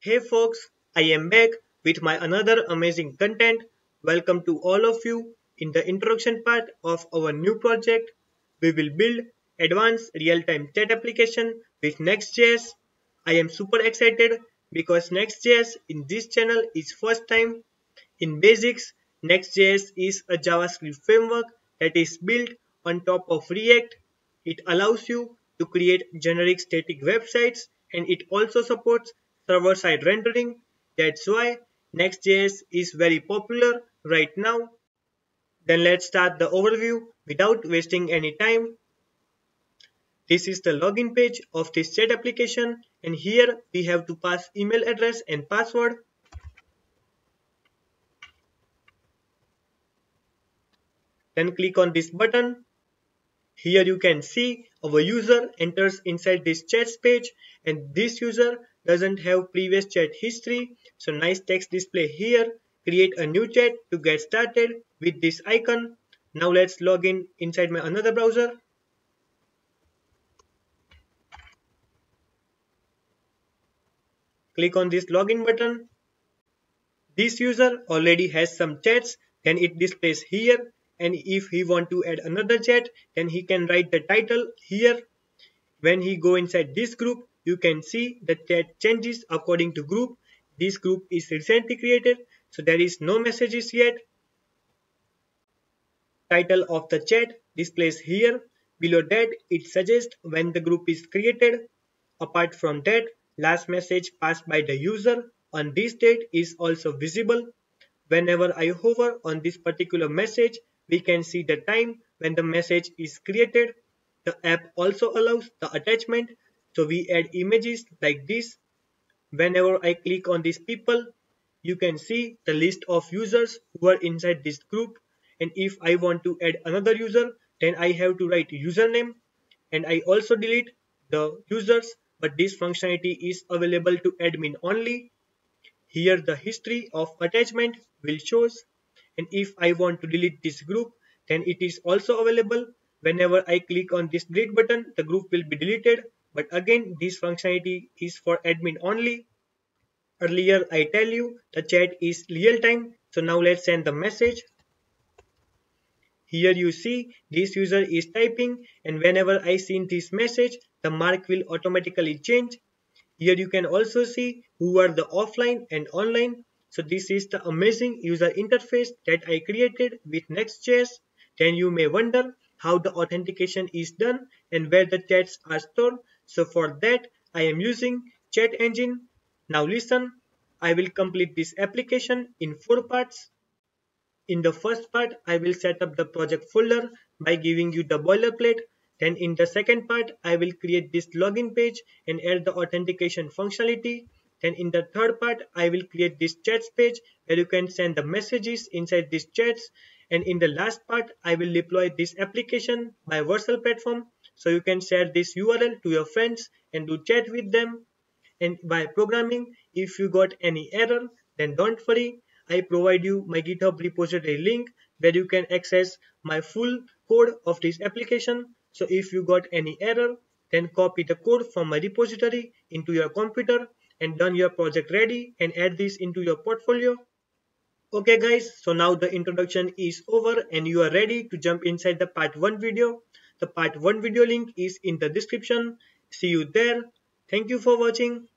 Hey folks, I am back with my another amazing content. Welcome to all of you. In the introduction part of our new project, we will build advanced real-time chat application with Next.js. I am super excited because Next.js in this channel is first time. In basics, Next.js is a JavaScript framework that is built on top of React. It allows you to create generic static websites and it also supports server-side rendering. That's why Next.js is very popular right now. Then let's start the overview without wasting any time. This is the login page of this chat application and here we have to pass email address and password. Then click on this button. Here you can see our user enters inside this chat page and this user doesn't have previous chat history. So nice text display here. Create a new chat to get started with this icon. Now let's log in inside my another browser. Click on this login button. This user already has some chats then it displays here and if he want to add another chat then he can write the title here. When he go inside this group you can see the chat changes according to group. This group is recently created, so there is no messages yet. Title of the chat displays here. Below that, it suggests when the group is created. Apart from that, last message passed by the user on this date is also visible. Whenever I hover on this particular message, we can see the time when the message is created. The app also allows the attachment so we add images like this. Whenever I click on these people, you can see the list of users who are inside this group. And if I want to add another user, then I have to write username. And I also delete the users, but this functionality is available to admin only. Here the history of attachment will shows. And if I want to delete this group, then it is also available. Whenever I click on this delete button, the group will be deleted but again, this functionality is for admin only. Earlier, I tell you the chat is real time. So now let's send the message. Here you see this user is typing and whenever I send this message, the mark will automatically change. Here you can also see who are the offline and online. So this is the amazing user interface that I created with Next.js. Then you may wonder how the authentication is done and where the chats are stored. So for that, I am using chat engine. Now listen, I will complete this application in four parts. In the first part, I will set up the project folder by giving you the boilerplate. Then in the second part, I will create this login page and add the authentication functionality. Then in the third part, I will create this chats page where you can send the messages inside these chats. And in the last part, I will deploy this application by Vercel platform so you can share this URL to your friends and do chat with them. And by programming, if you got any error, then don't worry. I provide you my GitHub repository link where you can access my full code of this application. So if you got any error, then copy the code from my repository into your computer and done your project ready and add this into your portfolio. Okay guys, so now the introduction is over and you are ready to jump inside the part 1 video. The part 1 video link is in the description. See you there. Thank you for watching.